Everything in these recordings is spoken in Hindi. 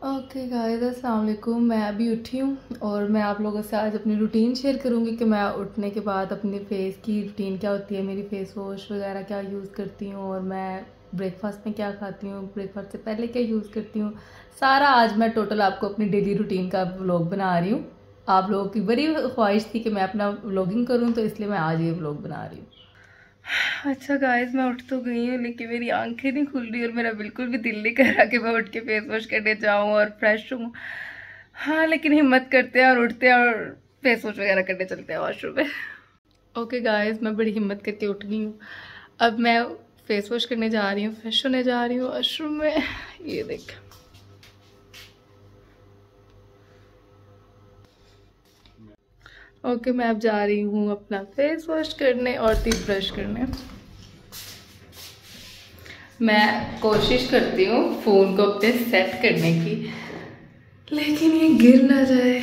ओके गाइस अस्सलाम वालेकुम। मैं अभी उठी हूँ और मैं आप लोगों से आज अपनी रूटीन शेयर करूँगी कि मैं उठने के बाद अपने फेस की रूटीन क्या होती है, मेरी फेस वॉश वगैरह क्या यूज़ करती हूँ और मैं ब्रेकफास्ट में क्या खाती हूँ ब्रेकफास्ट से पहले क्या यूज़ करती हूँ। सारा आज मैं टोटल आपको अपनी डेली रूटीन का व्लॉग बना रही हूँ। आप लोगों की बड़ी ख्वाहिश थी कि मैं अपना व्लॉगिंग करूँ तो इसलिए मैं आज ये व्लॉग बना रही हूँ। अच्छा गाइस मैं उठ तो गई हूँ, लेकिन मेरी आँखें नहीं खुल रही और मेरा बिल्कुल भी दिल नहीं कर रहा कि मैं उठ के फेस वॉश करने जाऊँ और फ्रेश हूँ। हाँ लेकिन हिम्मत करते हैं और उठते हैं और फेस वॉश वगैरह करने चलते हैं वॉशरूम में। ओके गाइस मैं बड़ी हिम्मत करके उठ गई हूँ। अब मैं फेस वॉश करने जा रही हूँ फ्रेश होने जा रही हूँ वॉशरूम में। ये देख। ओके मैं अब जा रही हूँ अपना फेस वॉश करने और टीथ ब्रश करने। मैं कोशिश करती हूँ फ़ोन को अपने सेट करने की, लेकिन ये गिर ना जाए।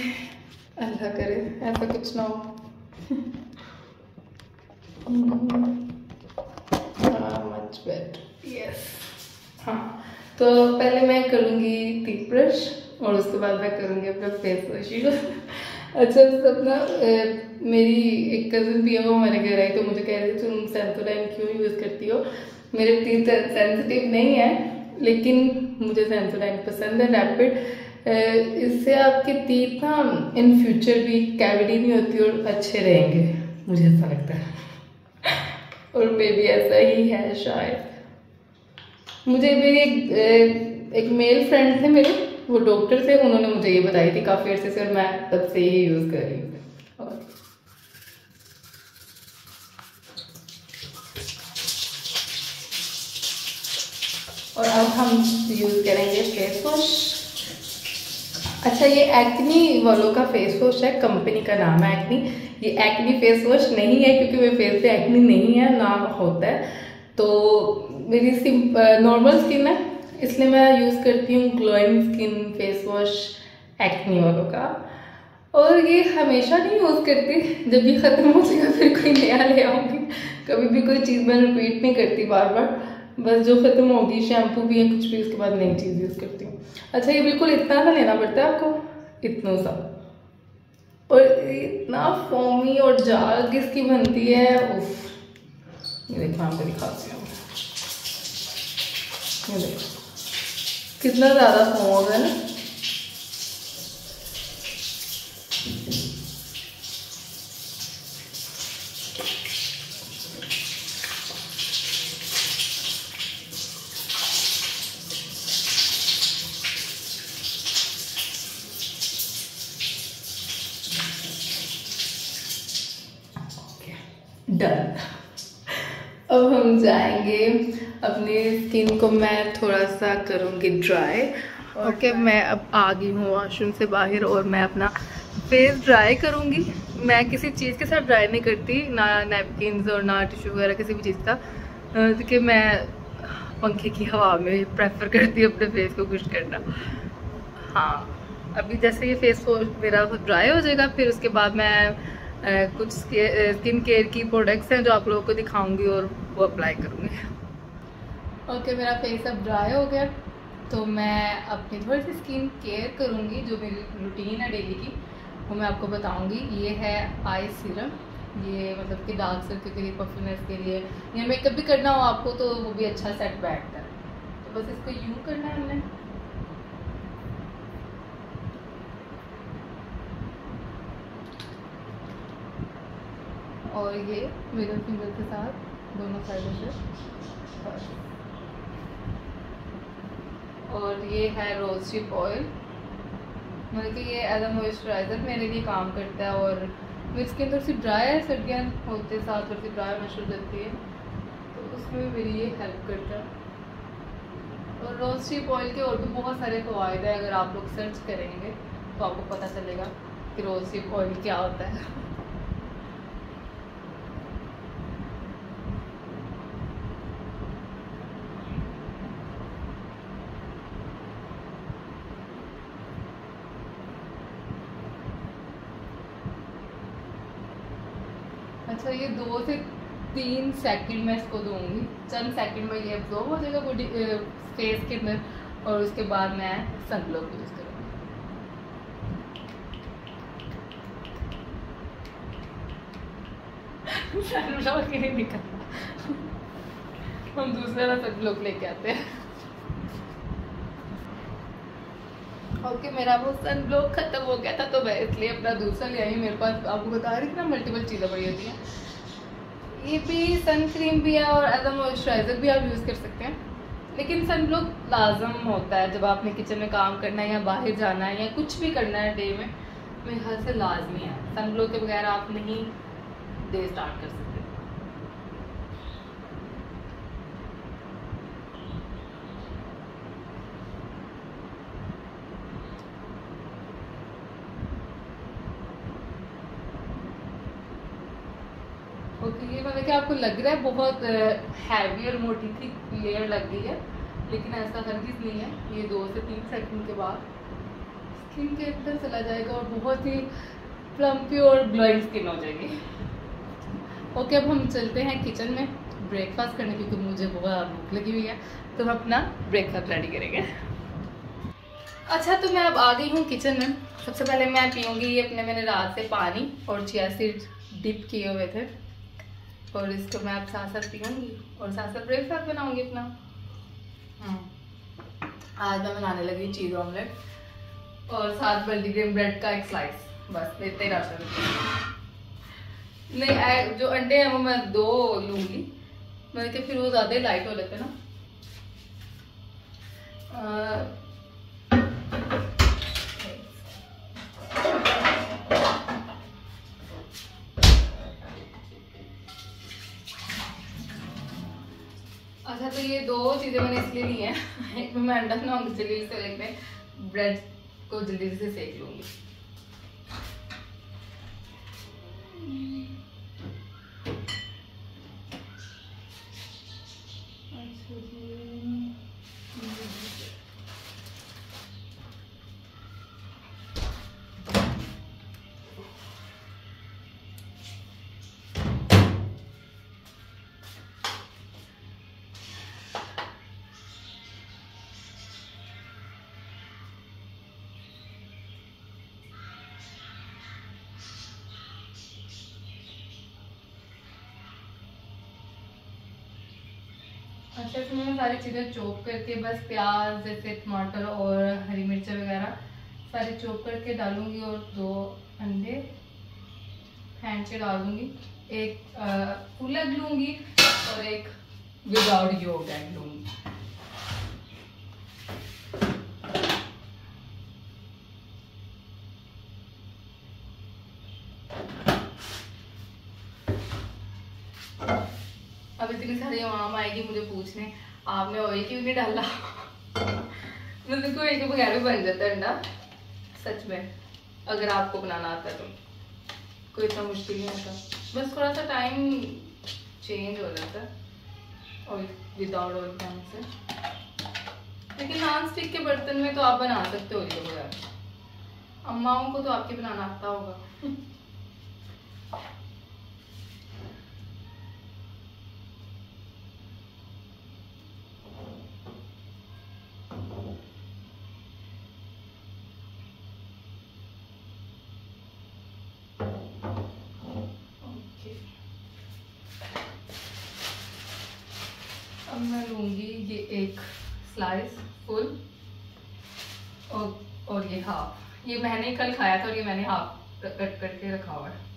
अल्लाह करे, ऐसा कुछ ना हो। मच बेटर यस हाँ तो पहले मैं करूँगी टीथ ब्रश और उसके बाद मैं करूँगी अपना फेस वॉश अच्छा सपना मेरी एक कज़न भी है वो हमारे घर आई तो मुझे कह रही थी तुम सेंसोडाइन क्यों यूज़ करती हो? मेरे टीथ सेंसिटिव नहीं है लेकिन मुझे सेंसोडाइन पसंद है रैपिड इससे आपके टीथ ना इन फ्यूचर भी कैविटी नहीं होती और अच्छे रहेंगे मुझे ऐसा लगता है. और मे भी ऐसा ही है शायद. मुझे मेरी एक, एक मेल फ्रेंड थे मेरे वो डॉक्टर थे, उन्होंने मुझे ये बताई थी, काफ़ी अर्से से और मैं तब से ही यूज़ कर रही हूँ। और अब हम यूज़ करेंगे फेस वॉश अच्छा ये एक्नी वालों का फेस वॉश है कंपनी का नाम है एक्नी ये एक्नी फेस वॉश नहीं है, क्योंकि मेरे फेस पे एक्नी नहीं है, ना होता है। तो मेरी नॉर्मल स्किन है इसलिए मैं यूज़ करती हूँ glowing skin face wash acne वालों का। और ये हमेशा नहीं यूज़ करती। जब भी ख़त्म हो जाएगा, फिर कोई नया ले आऊँगी। कभी भी कोई चीज़ मैं रिपीट नहीं करती बार बार बस जो ख़त्म होगी शैम्पू भी है कुछ भी, उसके बाद नई चीज़ यूज़ करती हूँ। अच्छा ये बिल्कुल इतना सा लेना पड़ता है आपको? इतना सा। और इतना फोमी और जाग इसकी बनती है। उफ। ये देखो आपको दिखाती हूँ। ये देखो। कितना ज़्यादा फोम है ना डन अब हम जाएँगे अपनी स्किन को मैं थोड़ा सा करूँगी ड्राई ओके okay, मैं अब आ गई हूँ वॉशरूम से बाहर और मैं अपना फेस ड्राई करूँगी। मैं किसी चीज़ के साथ ड्राई नहीं करती ना नैपकिन और ना टिश्यू वगैरह किसी भी चीज़ का। क्योंकि मैं पंखे की हवा में प्रेफर करती हूँ अपने फेस को खुश करना। हाँ अभी जैसे ये फेस वॉश मेरा ड्राई हो जाएगा फिर उसके बाद मैं कुछ स्किन केयर की प्रोडक्ट्स हैं जो आप लोगों को दिखाऊँगी और वो अप्लाई करूँगी। ओके okay, मेरा फेस अब ड्राई हो गया तो मैं अपनी थोड़ी सी स्किन केयर करूँगी जो मेरी रूटीन है डेली की वो मैं आपको बताऊँगी। ये है आई सीरम ये मतलब कि डार्क सर्कल के लिए परफ्यूमनेस के लिए। या मेकअप भी करना हो आपको तो वो भी अच्छा सेट बैठता है। तो बस इसको यूँ करना है हमने। और ये मिडल फिंगर के साथ दोनों साइडों से। और ये है रोज शिप ऑयल मतलब कि ये एज अ मॉइस्चराइज़र मेरे लिए काम करता है और मेरी स्किन थोड़ी सी ड्राई है, सर्दियाँ होते साथ थोड़ी सी ड्राई मशहूर जाती है। तो उसमें भी मेरी ये हेल्प करता है। और रोज शिप ऑयल के और भी बहुत सारे फ़वाद हैं, अगर आप लोग सर्च करेंगे तो आपको पता चलेगा कि रोज शिप ऑयल क्या होता है। अच्छा ये दो से तीन सेकंड में इसको दूँगी। चंद सेकंड में ये एब्जॉर्ब हो जाएगा बॉडी फेस के अंदर, और उसके बाद मैं सनब्लॉक यूज़ करूँगी। सनब्लॉक ही नहीं निकलता हम दूसरा सनब्लॉक लेके आते हैं। ओके, मेरा वो सन ब्लॉक खत्म हो गया था तो मैं इसलिए अपना दूसरा ले आई मेरे पास आपको बता रही थी ना मल्टीपल चीज़ें पड़ी होती हैं। ये भी सन भी है और एज अ मॉइस्चराइज़र भी आप यूज़ कर सकते हैं। लेकिन सन ब्लॉक लाजम होता है, जब आपने किचन में काम करना है या बाहर जाना है या कुछ भी करना है डे में, मेरे ख्याल से लाजमी है। सन ब्लॉक के बगैर आप नहीं डे स्टार्ट कर सकते। ओके ये मतलब कि आपको लग रहा है बहुत हैवी और मोटी थी लेयर लग गई है लेकिन ऐसा हर चीज़ नहीं है। ये दो से तीन सेकंड के बाद स्किन के अंदर चला जाएगा और बहुत ही प्लम्पी और ग्लोइंग स्किन हो जाएगी। ओके okay, अब हम चलते हैं किचन में ब्रेकफास्ट करने क्योंकि मुझे बहुत भूख लगी हुई है। तो हम अपना ब्रेकफास्ट रेडी करेंगे। अच्छा तो मैं अब आ गई हूँ किचन में। सबसे पहले मैं पीऊँगी ये अपने मैंने रात से पानी और चिया सीड डिप किए हुए थे। और इसको मैं अब साथ साथ पीऊँगी और साथ साथ ब्रेकफास्ट बनाऊँगी अपना। हम्म। आज मैं बनाने लगी चीज़ ऑमलेट और साथ मल्टीग्रेन ब्रेड का एक स्लाइस बस इतना ही रास्ता नहीं जो अंडे हैं वो मैं दो लूँगी। मैं कि फिर वो ज़्यादा लाइट हो लेते ना। आ, चीज़ें मैंने इसलिए ली हैं। एक मैं अंडा बनाऊँगी जल्दी से एक ब्रेड को जल्दी से सेक लूँगी। अच्छा इसमें मैं सारी चीज़ें चॉप करके, बस प्याज, जैसे टमाटर और हरी मिर्च वगैरह, सारे चॉप करके डालूँगी और दो अंडे हैंड से डाल दूँगी। एक एग लूँगी और एक विदाउट योग एग लूँगी अब इतनी सारी आम आएगी मुझे पूछने। आपने ऑयल क्यों नहीं डाला? मतलब कोई के बगैर भी बन जाता है अंडा सच में अगर आपको बनाना आता तो। कोई इतना मुश्किल नहीं होता। बस थोड़ा सा टाइम चेंज हो जाता है ऑयल विदाउट ऑयल पैन से। लेकिन नॉन स्टिक के बर्तन में तो आप बना सकते हो ये बगैर। अम्माओं को तो आपके बनाना आता होगा। अब मैं लूँगी ये एक स्लाइस फुल और और ये हाफ़ ये मैंने कल खाया था और ये मैंने हाफ़ कट करके रखा हुआ है।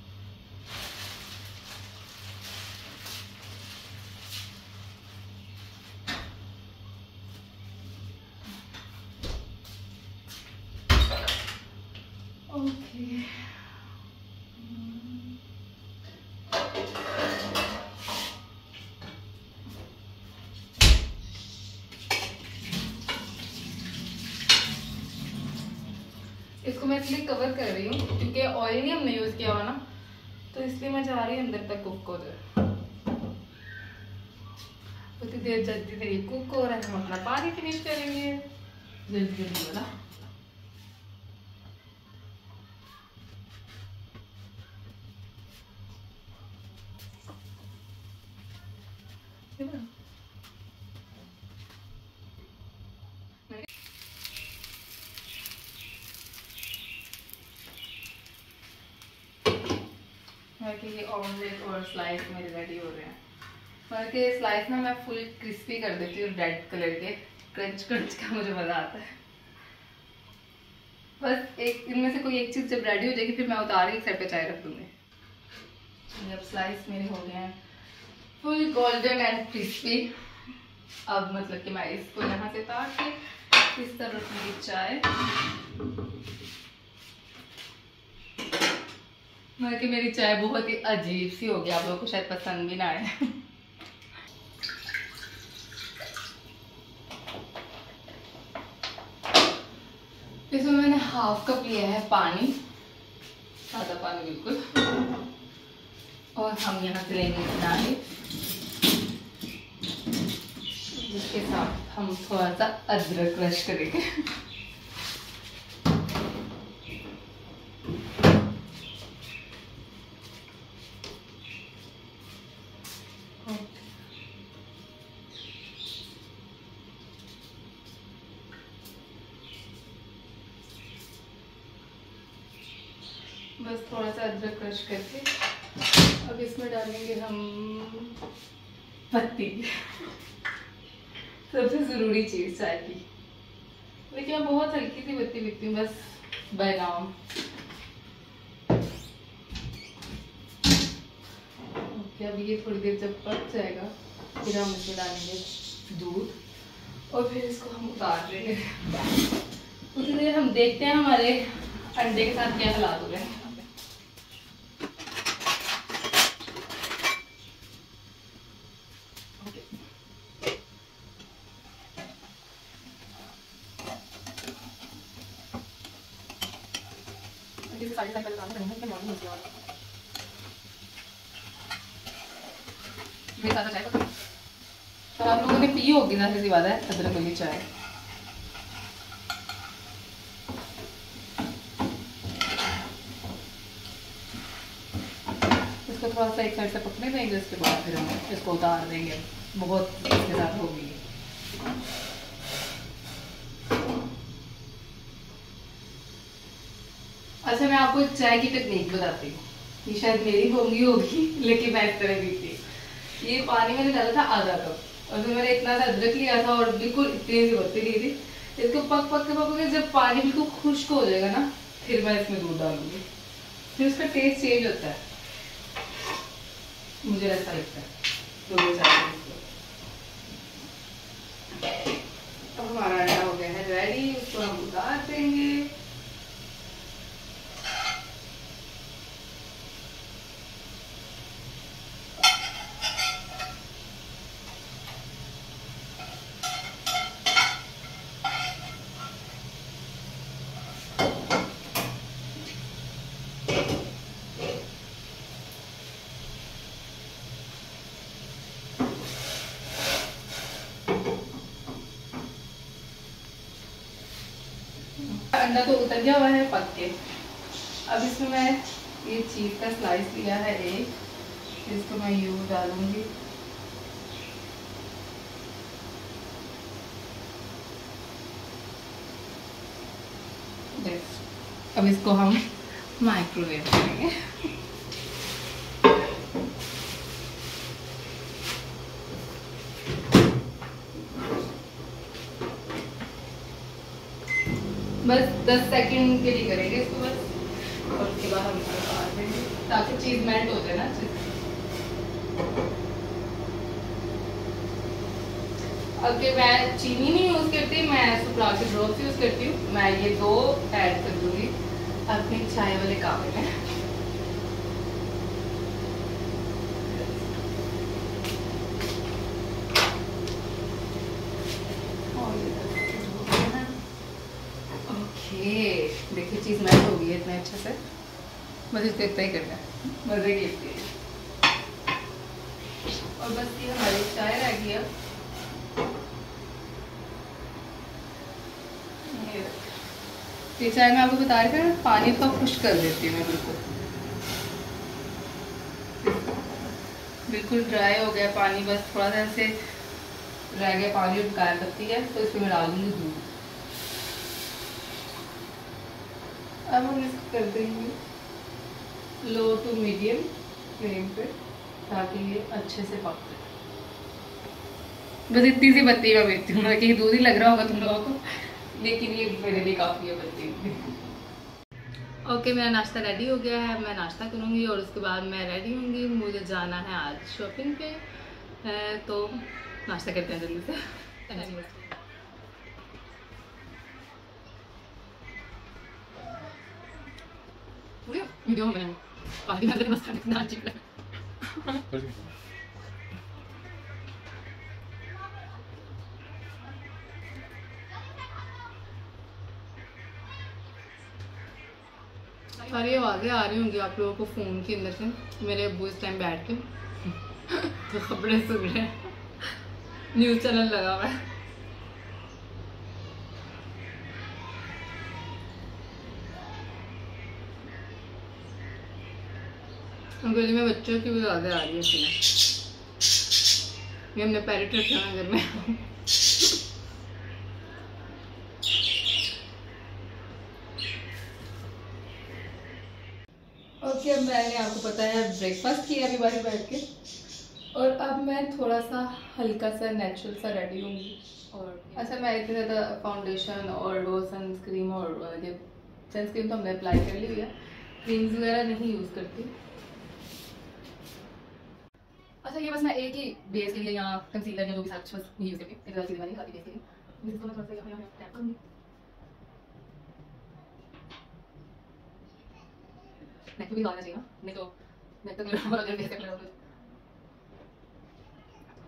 देर जल्दी फिर कुक हो रहा है, हम अपना पानी फिनिश करेंगे। जल्दी जल्दी वाला ऑमलेट और स्लाइस मेरे रेडी हो रहे हैं। मतलब कि स्लाइस ना मैं फुल क्रिस्पी कर देती हूँ रेड कलर के। क्रंच क्रंच का मुझे मज़ा आता है। बस एक, इनमें से कोई एक चीज़ जब रेडी हो जाएगी, फिर मैं उतार के साइड पे चाय रख दूँगी। अब स्लाइस मेरे हो गए हैं। फुल गोल्डन एंड क्रिस्पी अब मतलब कि मैं इसको यहाँ से उतार के इस तरह रखूँगी चाय। मतलब कि मेरी चाय बहुत ही अजीब सी होगी आप लोगों को शायद पसंद भी ना आए इसमें मैंने हाफ़ कप लिया है पानी सादा पानी बिल्कुल और हम यहाँ से लेंगे नाली जिसके साथ हम थोड़ा सा अदरक क्रश करेंगे बस थोड़ा सा अदरक क्रश करके। अब इसमें डालेंगे हम पत्ती। सबसे ज़रूरी चीज़ चाय की। लेकिन मैं बहुत हल्की सी पत्ती पीती हूँ, बस बनाओ ओके, अब ये थोड़ी देर जब पक जाएगा, फिर हम इसमें डालेंगे दूध। और फिर इसको हम उतार देंगे उतनी देर हम देखते हैं हमारे अंडे के साथ क्या हालात हो रहे हैं साढ़े सात काम करेंगे मॉर्निंग होती है चाय आप लोगों ने पी होगी ना सी बात है? अदरक वाली चाय। इसको थोड़ा सा एक साइड से पकने देंगे बाद फिर हम इसको उतार देंगे। बहुत इसके साथ होगी। अच्छा मैं आपको चाय की टेक्निक बताती हूँ। ये शायद मेरी होंगी, होगी, लेकिन मैं इस तरह पीती ये पानी मैंने डाला था आधा कप। और फिर मैंने इतना सा अदरक लिया था और बिल्कुल इतनी सी बत्ती ली थी। इसको पक पक के पकोगे, जब पानी बिल्कुल खुश्क हो जाएगा ना, फिर मैं इसमें दूध डालूँगी। फिर उसका टेस्ट चेंज होता है। मुझे ऐसा लगता है। दोनों चाय अब हमारा अंडा हो गया है रेडी उसको हम उतार देंगे अंडा तो उतर गया हुआ है पक के अब इसमें मैं ये चीज़ का स्लाइस लिया है एक। इसको मैं यू डालूँगी। अब इसको हम माइक्रोवेव करेंगे। बस दस सेकंड के लिए करेंगे इसको बस। और उसके बाद हम इसको देंगे ताकि चीज़ मेल्ट हो जाए ना अच्छे अगर मैं चीनी नहीं यूज़ करती, मैं सुप्राशिक ड्रॉप्स यूज़ करती हूँ। मैं ये दो ऐड कर दूँगी। अपनी चाय वाले कावे में। देखिए, चीज़ मैच हो गई है इतने अच्छे से। बस इसको इतना ही करना है। मज़े की लिए। और बस ये हमारी चाय रह गई अब। ये चाय मैं आपको बता रही थी पानी को खुश कर देती हूँ मैं बिल्कुल। बिल्कुल ड्राई हो गया पानी, बस थोड़ा सा ऐसे रह गया, पानी गाय पत्ती है तो इसमें मैं डाल दूँगी दूध। अब हम इसको कर देंगे लो टू मीडियम फ्लेम पे ताकि ये अच्छे से पक जाए। बस इतनी सी बत्ती मैं बेचती हूँ कि दूध ही लग रहा होगा तुम लोगों को। लेकिन ये मेरे लिए काफ़ी है बत्ती। ओके okay, मेरा नाश्ता रेडी हो गया है मैं नाश्ता करूँगी और उसके बाद मैं रेडी होंगी। मुझे जाना है आज शॉपिंग पे। तो नाश्ता करते हैं जल्दी से। सारी आवाज़ें आ रही होंगी आप लोगों को फ़ोन के अंदर से, मेरे अबू इस टाइम बैठ के। तो खबरें सुन रहे हैं। न्यूज़ चैनल लगा हुआ है। गली में बच्चों की भी ज़्यादा आ रही है इसमें ये हमने पैरेट रखा है घर में ओके अब मैंने आपको पता है ब्रेकफास्ट किया अभी बारी बैठ के। और अब मैं थोड़ा सा हल्का सा नेचुरल सा रेडी होंगी। और अच्छा मैं इतनी ज़्यादा फाउंडेशन और वो सनस्क्रीन और सनस्क्रीन तो हमने अप्लाई कर ली है क्रीम्स वगैरह नहीं यूज़ करती। अच्छा ये बस मैं एक ही बेस के लिए यहाँ कंसीलर या जो भी सारा बस यूज़ करती हूँ। ज़्यादा चीज़ें नहीं खाती बेस के लिए। इसको मैं थोड़ा सा यहाँ यहाँ टैप करूँगी नेक भी लगाना चाहिए ना। नहीं तो नेक तो मेरा बड़ा बेस कर लगा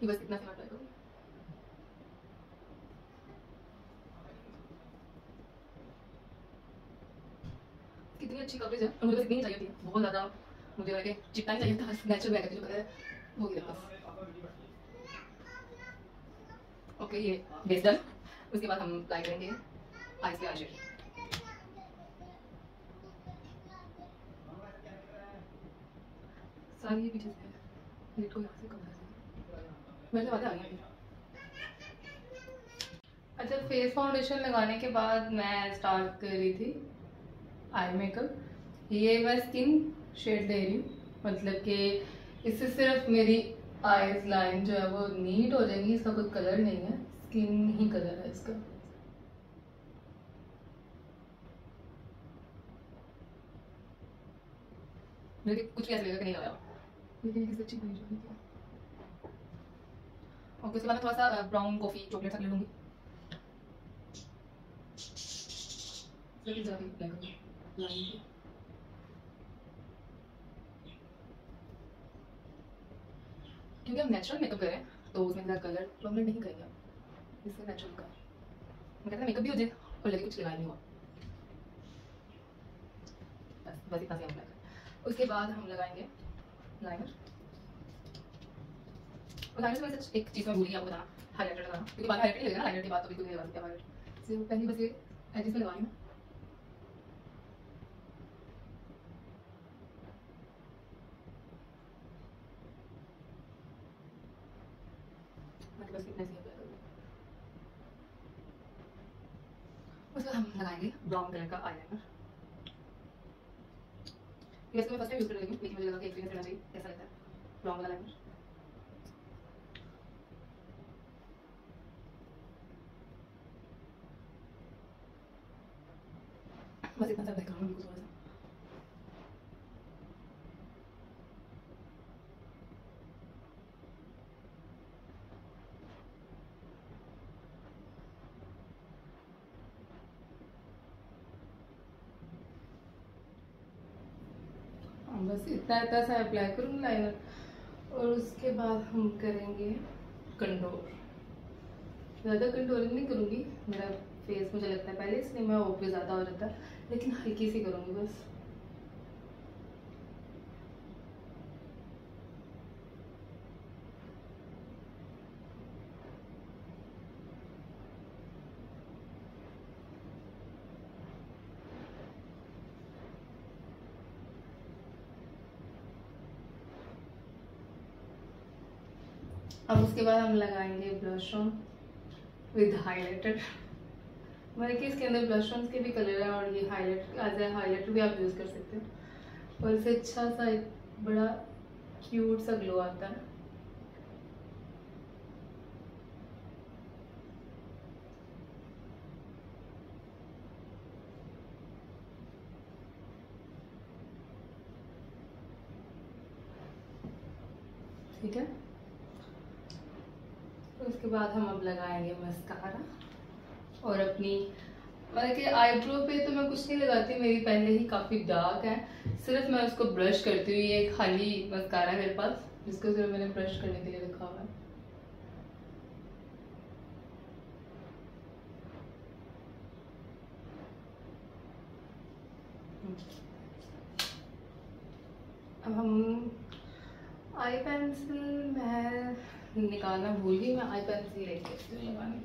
ये बस इतना सा मैं करूँगी कितनी अच्छी कवरेज है। और मुझे बस इतनी चाहिए थी बहुत ज़्यादा मुझे लगे चिपटा ही चाहिए था नेचुरल बैग जो कलर है। हो गया ओके ये बेस डन उसके बाद हम अप्लाई करेंगे आइस आई सारी पीछे से को कम आ अच्छा फेस फाउंडेशन लगाने के बाद मैं स्टार्ट कर रही थी आई मेकअप ये मैं स्किन शेड दे रही हूँ। मतलब कि इससे सिर्फ़ मेरी आईज लाइन जो है वो नीट हो जाएगी इसका कोई कलर नहीं है। स्किन ही कलर है इसका। लेकिन कुछ कैसे लगेगा कि नहीं लगाया लेकिन किसी अच्छी बनी जो क्या ओके उसके बाद थोड़ा सा ब्राउन कॉफ़ी चॉकलेट ले लूँगी। लाइन क्योंकि हम नेचुरल मेकअप करें तो उसमें ज़्यादा कलर प्रॉब्लम नहीं करेंगे। हम नेचुरल का। मैं कहते हैं मेकअप भी हो जाए और लगे कुछ लगाया नहीं हुआ। बस बस इतना से हम लगाए। उसके बाद हम लगाएँगे लाइनर और लाइनर से वैसे एक चीज़ मैं भूली आपको बताना हाईलाइटर लगाना। क्योंकि बाद हाईलाइटर लगेगा लाइनर के बाद तो बिल्कुल नहीं लगा सकते हाईलाइटर पहली बस ये एजिस में लगानी है उसका हम लगाएँगे ब्राउन कलर का आईलाइनर इसको मैं फ़र्स्ट टाइम यूज़ कर रही हूँ मुझे लगा कि एक्सपीरियंस करना चाहिए कैसा लगता है। ब्राउन वाला लाइनर बस इतना सा बैकग्राउंड थोड़ा सा बस है तैसा अप्लाई करूँ लाइनर और उसके बाद हम करेंगे कंडोर ज़्यादा कंडोरिंग नहीं करूँगी, मेरा फेस मुझे लगता है, पहले इसलिए मैं ओपी ज़्यादा हो जाता है लेकिन हल्की सी करूँगी बस अब उसके बाद हम लगाएँगे ब्लश ऑन विद हाइलाइटर मेरे कि इसके अंदर ब्लश ऑन के भी कलर है और ये हाईलाइट एज ए हाईलाइटर भी आप यूज़ कर सकते हो। और इसे अच्छा सा एक बड़ा क्यूट सा ग्लो आता है। ठीक है? उसके बाद हम अब लगाएँगे मस्कारा और अपनी मतलब कि आईब्रो पे तो मैं कुछ नहीं लगाती, मेरी पहले ही काफ़ी डार्क है। सिर्फ़ मैं उसको ब्रश करती हुई ये खाली मस्कारा मेरे पास, जिसको सिर्फ़ मैंने ब्रश करने के लिए रखा हुआ है अब हम आई पेंसिल मैं निकालना भूल गई मैं आई पेंसिल लेके लगाने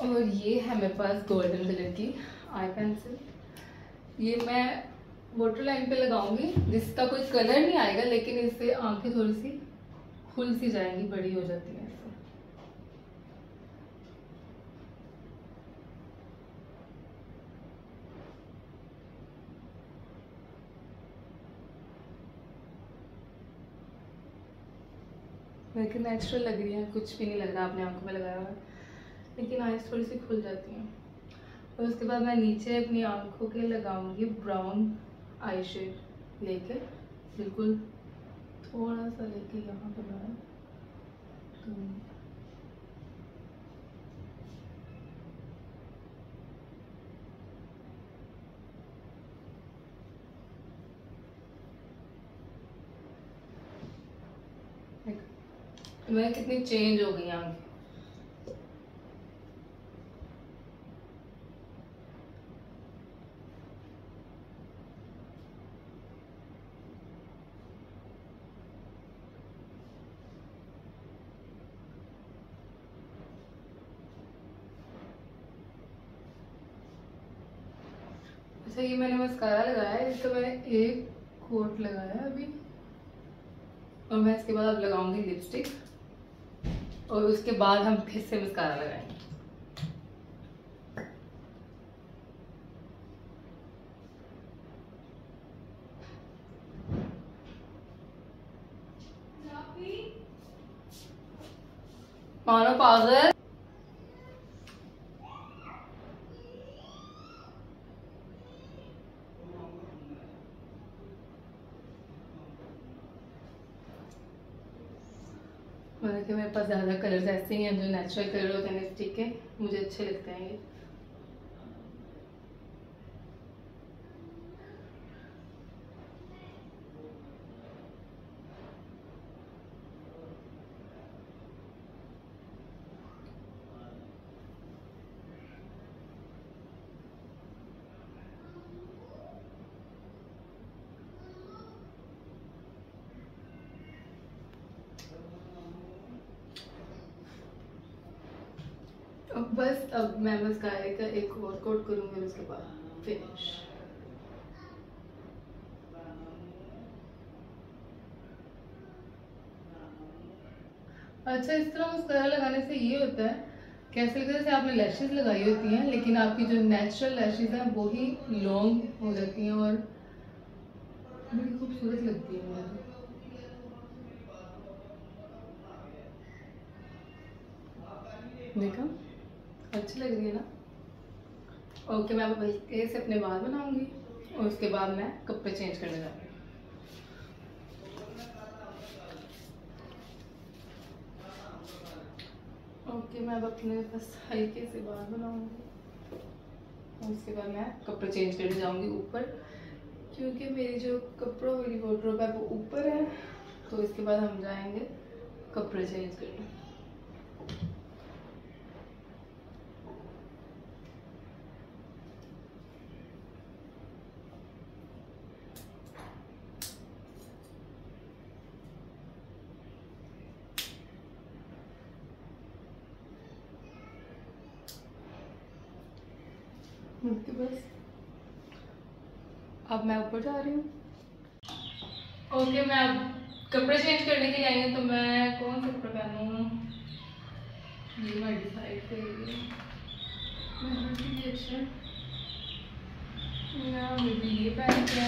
और ये है मेरे पास गोल्डन कलर की आई पेंसिल ये मैं वाटर लाइन पे लगाऊँगी जिसका कोई कलर नहीं आएगा लेकिन इससे आँखें थोड़ी सी खुल सी जाएँगी बड़ी हो जाती हैं। लेकिन नेचुरल लग रही है, कुछ भी नहीं लग रहा, अपने आँखों में लगाया हुआ। लेकिन आइज़ थोड़ी सी खुल जाती हैं। और उसके बाद मैं नीचे अपनी आँखों के लगाऊँगी ब्राउन आई शेड लेके, बिल्कुल थोड़ा सा लेके यहाँ पर लगाया तो मैं कितनी चेंज हो गई आँखें अच्छा ये मैंने मस्कारा लगाया है तो मैंने एक कोट लगाया अभी। और मैं इसके बाद अब लगाऊँगी लिपस्टिक और उसके बाद हम फिर से मस्कारा लगाएँगे। मानो पागल मतलब कि मेरे पास ज़्यादा कलर्स ऐसे ही हैं, जो नेचुरल कलर होते हैं स्टिक के, मुझे अच्छे लगते हैं ये अब बस अब मैं बस गाय का एक और कोट करूँगी, उसके बाद फिनिश अच्छा इस तरह मस्कारा लगाने से ये होता है, कैसे लगता है आपने लैशेज लगाई होती हैं, लेकिन आपकी जो नेचुरल लैशेज हैं, वो ही लॉन्ग हो जाती हैं और बड़ी खूबसूरत लगती है मुझे देखा? अच्छी लग रही है ना? ओके मैं अब से अपने बाल बनाऊँगी और उसके बाद मैं कपड़े चेंज करने जाऊँगी ओके मैं अब अपने बस हल्के से बाल बनाऊँगी, उसके बाद मैं कपड़े चेंज करने जाऊँगी ऊपर, क्योंकि मेरी जो कपड़ों वाली वॉड्रोब है वो ऊपर है तो इसके बाद हम जाएँगे कपड़े चेंज करने ओके बस अब जा रही हूँ। ओके मैं अब कपड़े चेंज करने के हूँ तो मैं कौन से कपड़े पहनूँ? ये मैं डिसाइड अच्छा ये पहन के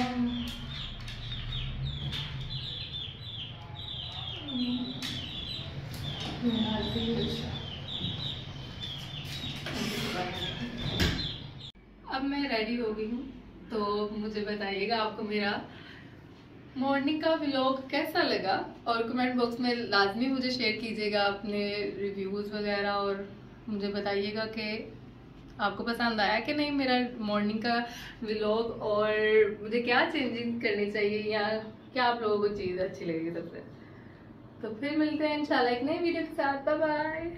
अब मैं रेडी हो गई हूँ। तो मुझे बताइएगा आपको मेरा मॉर्निंग का व्लॉग कैसा लगा? और कमेंट बॉक्स में लाजमी मुझे शेयर कीजिएगा अपने रिव्यूज़ वगैरह और मुझे बताइएगा कि आपको पसंद आया कि नहीं मेरा मॉर्निंग का व्लॉग और मुझे क्या चेंजिंग करनी चाहिए या क्या आप लोगों को चीज़ अच्छी लगेगी सबसे। तो फिर मिलते हैं इंशाल्लाह एक नई वीडियो के साथ। बाय